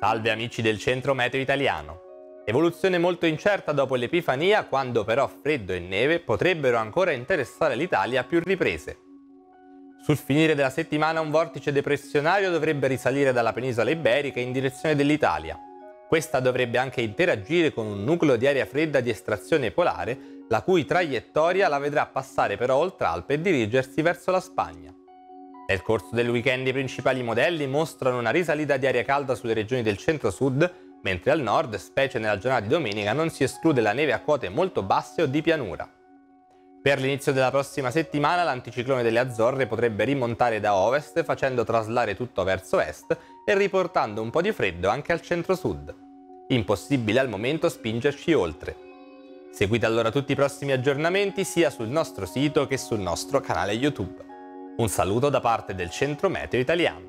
Salve amici del centro meteo italiano. Evoluzione molto incerta dopo l'Epifania, quando però freddo e neve potrebbero ancora interessare l'Italia a più riprese. Sul finire della settimana un vortice depressionario dovrebbe risalire dalla penisola iberica in direzione dell'Italia. Questa dovrebbe anche interagire con un nucleo di aria fredda di estrazione polare, la cui traiettoria la vedrà passare però oltre Alpe e dirigersi verso la Spagna. Nel corso del weekend i principali modelli mostrano una risalita di aria calda sulle regioni del centro-sud, mentre al nord, specie nella giornata di domenica, non si esclude la neve a quote molto basse o di pianura. Per l'inizio della prossima settimana l'anticiclone delle Azzorre potrebbe rimontare da ovest facendo traslare tutto verso est e riportando un po' di freddo anche al centro-sud. Impossibile al momento spingerci oltre. Seguite allora tutti i prossimi aggiornamenti sia sul nostro sito che sul nostro canale YouTube. Un saluto da parte del Centro Meteo Italiano.